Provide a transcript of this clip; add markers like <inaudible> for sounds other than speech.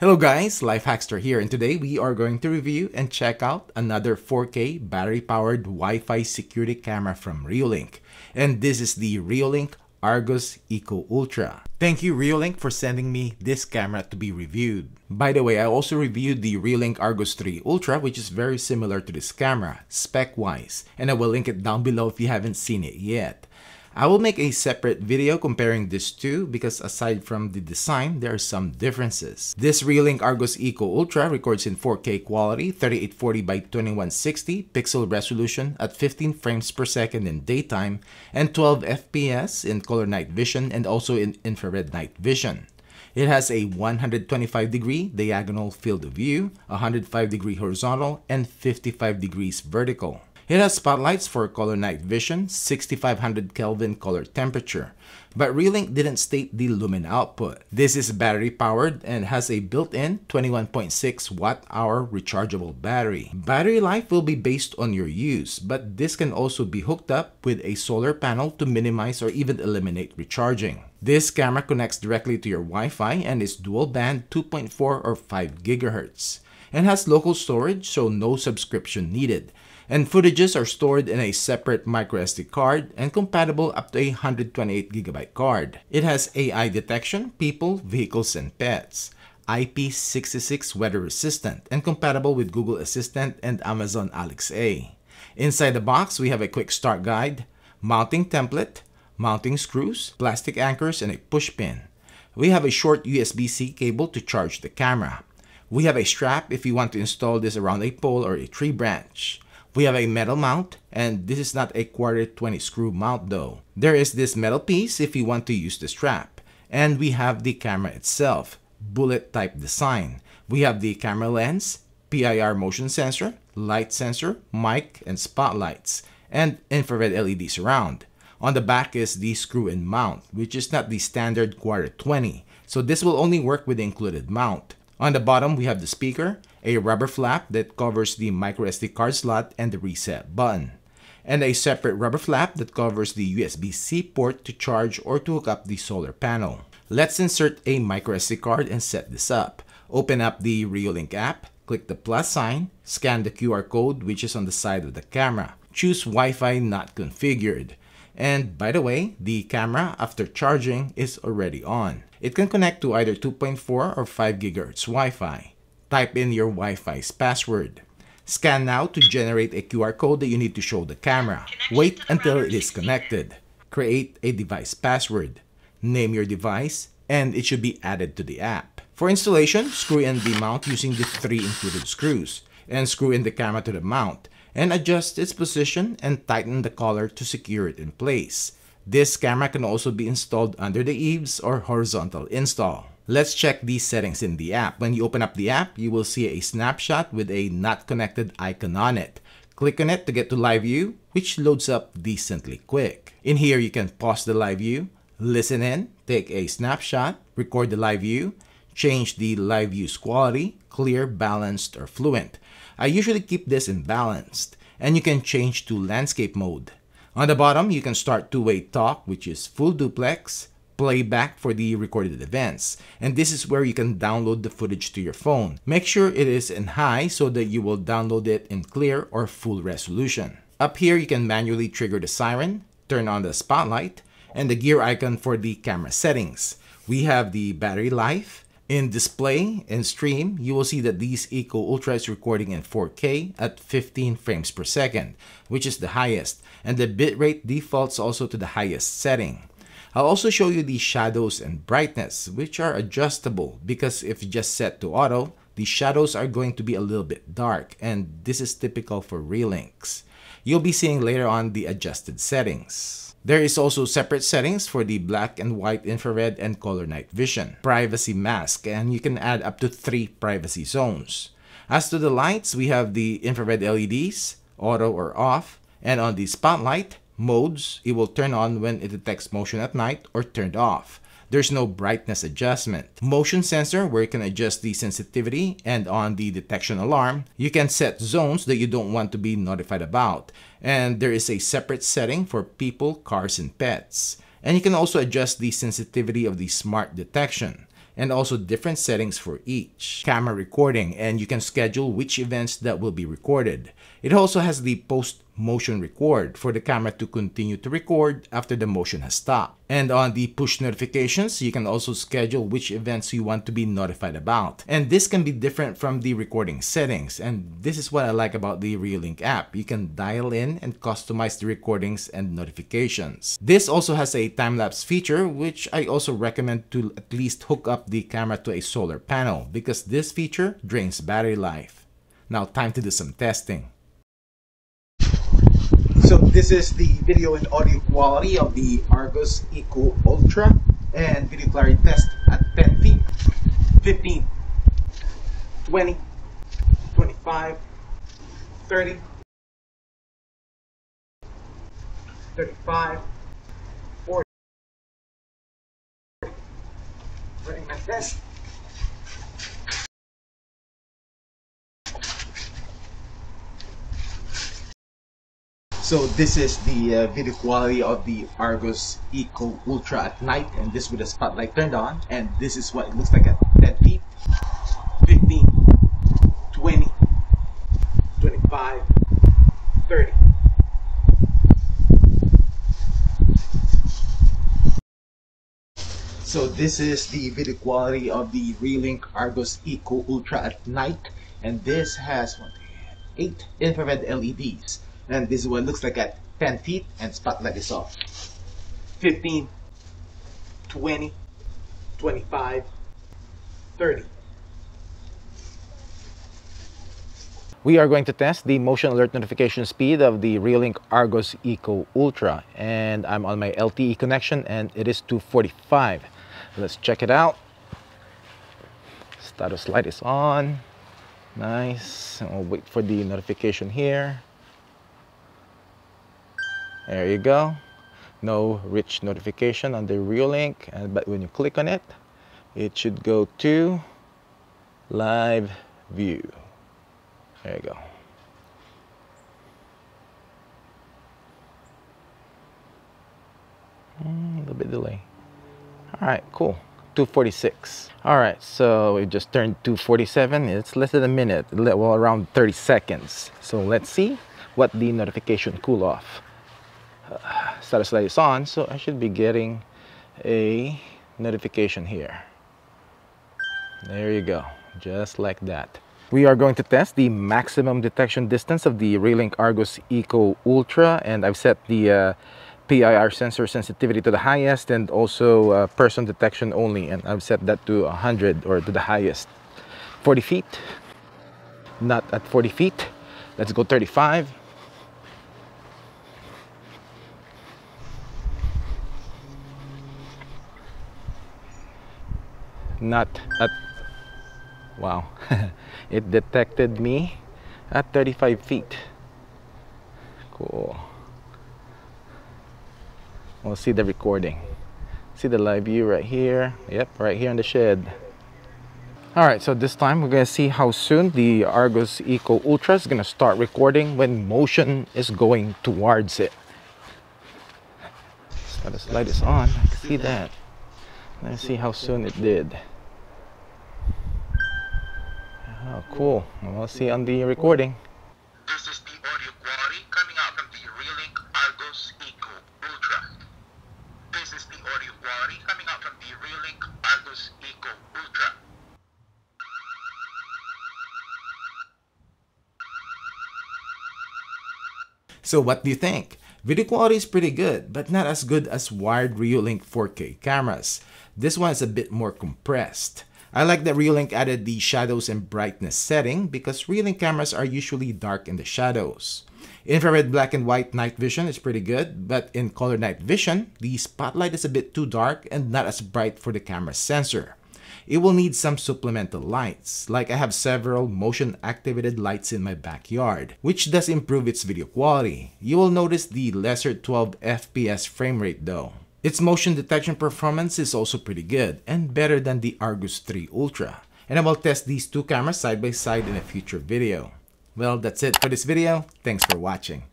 Hello guys, Lifehackster here and today we are going to review and check out another 4K battery-powered Wi-Fi security camera from Reolink. And this is the Reolink Argus Eco Ultra. Thank you Reolink for sending me this camera to be reviewed. By the way, I also reviewed the Reolink Argus 3 Ultra which is very similar to this camera, spec-wise, and I will link it down below if you haven't seen it yet. I will make a separate video comparing these two because aside from the design, there are some differences. This Reolink Argus Eco Ultra records in 4K quality, 3840 by 2160 pixel resolution at 15 frames per second in daytime and 12 FPS in color night vision and also in infrared night vision. It has a 125 degree diagonal field of view, 105 degree horizontal, and 55 degrees vertical. It has spotlights for color night vision, 6500 Kelvin color temperature, but Reolink didn't state the lumen output. This is battery powered and has a built-in 21.6 watt hour rechargeable battery. Battery life will be based on your use, but this can also be hooked up with a solar panel to minimize or even eliminate recharging. This camera connects directly to your Wi-Fi and is dual band 2.4 or 5 GHz and has local storage so no subscription needed and footages are stored in a separate microSD card and compatible up to a 128GB card. It has AI detection, people, vehicles, and pets. IP66 weather resistant and compatible with Google Assistant and Amazon Alexa. Inside the box, we have a quick start guide, mounting template, mounting screws, plastic anchors, and a push pin. We have a short USB-C cable to charge the camera. We have a strap if you want to install this around a pole or a tree branch. We have a metal mount, and this is not a quarter 20 screw mount though. There is this metal piece if you want to use the strap. And we have the camera itself, bullet type design. We have the camera lens, PIR motion sensor, light sensor, mic, and spotlights, and infrared LED surround. On the back is the screw-in mount, which is not the standard quarter 20, so this will only work with the included mount. On the bottom, we have the speaker, a rubber flap that covers the microSD card slot and the reset button, and a separate rubber flap that covers the USB-C port to charge or to hook up the solar panel. Let's insert a microSD card and set this up. Open up the Reolink app, click the plus sign, scan the QR code which is on the side of the camera. Choose Wi-Fi not configured. And by the way, the camera after charging is already on. It can connect to either 2.4 or 5 GHz Wi-Fi. Type in your Wi-Fi's password. Scan now to generate a QR code that you need to show the camera. Wait until it is connected. Create a device password. Name your device, and it should be added to the app. For installation, screw in the mount using the three included screws, and screw in the camera to the mount, and adjust its position and tighten the collar to secure it in place. This camera can also be installed under the eaves or horizontal install. Let's check these settings in the app. When you open up the app, you will see a snapshot with a not connected icon on it. Click on it to get to live view, which loads up decently quick. In here, you can pause the live view, listen in, take a snapshot, record the live view, change the live view's quality, clear, balanced, or fluent. I usually keep this in balanced, and you can change to landscape mode. On the bottom, you can start two-way talk, which is full duplex, playback for the recorded events. And this is where you can download the footage to your phone. Make sure it is in high so that you will download it in clear or full resolution. Up here, you can manually trigger the siren, turn on the spotlight, and the gear icon for the camera settings. We have the battery life, in display and stream, you will see that these Eco Ultra is recording in 4K at 15 frames per second, which is the highest, and the bitrate defaults also to the highest setting. I'll also show you the shadows and brightness, which are adjustable because if you just set to auto, the shadows are going to be a little bit dark, and this is typical for Reolinks. You'll be seeing later on the adjusted settings. There is also separate settings for the black and white infrared and color night vision, privacy mask, and you can add up to three privacy zones. As to the lights, we have the infrared LEDs, auto or off, and on the spotlight modes, it will turn on when it detects motion at night or turned off. There's no brightness adjustment. Motion sensor where you can adjust the sensitivity and on the detection alarm, you can set zones that you don't want to be notified about. And there is a separate setting for people, cars, and pets. And you can also adjust the sensitivity of the smart detection. and also different settings for each. Camera recording and you can schedule which events that will be recorded. It also has the post motion record for the camera to continue to record after the motion has stopped. And on the push notifications, you can also schedule which events you want to be notified about. And this can be different from the recording settings. And this is what I like about the Reolink app. You can dial in and customize the recordings and notifications. This also has a time-lapse feature, which I also recommend to at least hook up the camera to a solar panel because this feature drains battery life. Now time to do some testing. This is the video and audio quality of the Argus Eco Ultra and video clarity test at 10 feet, 15, 20, 25, 30, 35, 40. Running my test. So this is the uh, video quality of the Argus Eco Ultra at night and this with the spotlight turned on and this is what it looks like at 10 feet, 15, 20, 25, 30. So this is the video quality of the Reolink Argus Eco Ultra at night and this has what, 8 infrared LEDs and this is what it looks like at 10 feet and spotlight is off. 15, 20, 25, 30. We are going to test the motion alert notification speed of the Reolink Argus Eco Ultra and I'm on my LTE connection and it is 245. Let's check it out. Status light is on. Nice. I'll wait for the notification here. There you go. No rich notification on the Reolink, but when you click on it, it should go to live view. There you go. Mm, a little bit delay. All right, cool. 246. All right, so it just turned 247. It's less than a minute, well, around 30 seconds. So let's see what the notification cool off status light is on so I should be getting a notification here. There you go just like that. We are going to test the maximum detection distance of the Reolink Argus Eco Ultra and I've set the uh, PIR sensor sensitivity to the highest and also uh, person detection only and I've set that to 100 or to the highest. 40 feet not at 40 feet. Let's go 35 not at wow. <laughs> It detected me at 35 feet. Cool. We'll see the recording. See the live view right here. Yep right here in the shed. All right so this time we're gonna see how soon the argus eco ultra is gonna start recording when motion is going towards it. So the light is on. I can see that. Let's see how soon it did Oh, cool. We'll see on the recording. This is the audio quality coming out from the Reolink Argus Eco Ultra. This is the audio quality coming out from the Reolink Argus Eco Ultra. So what do you think? Video quality is pretty good, but not as good as wired Reolink 4K cameras. This one is a bit more compressed. I like that Reolink added the shadows and brightness setting because Reolink cameras are usually dark in the shadows. Infrared black and white night vision is pretty good, but in color night vision, the spotlight is a bit too dark and not as bright for the camera sensor. It will need some supplemental lights, like I have several motion activated lights in my backyard, which does improve its video quality. You will notice the lesser 12 FPS frame rate though. Its motion detection performance is also pretty good and better than the Argus 3 Ultra. And I will test these two cameras side by side in a future video. Well, that's it for this video. Thanks for watching.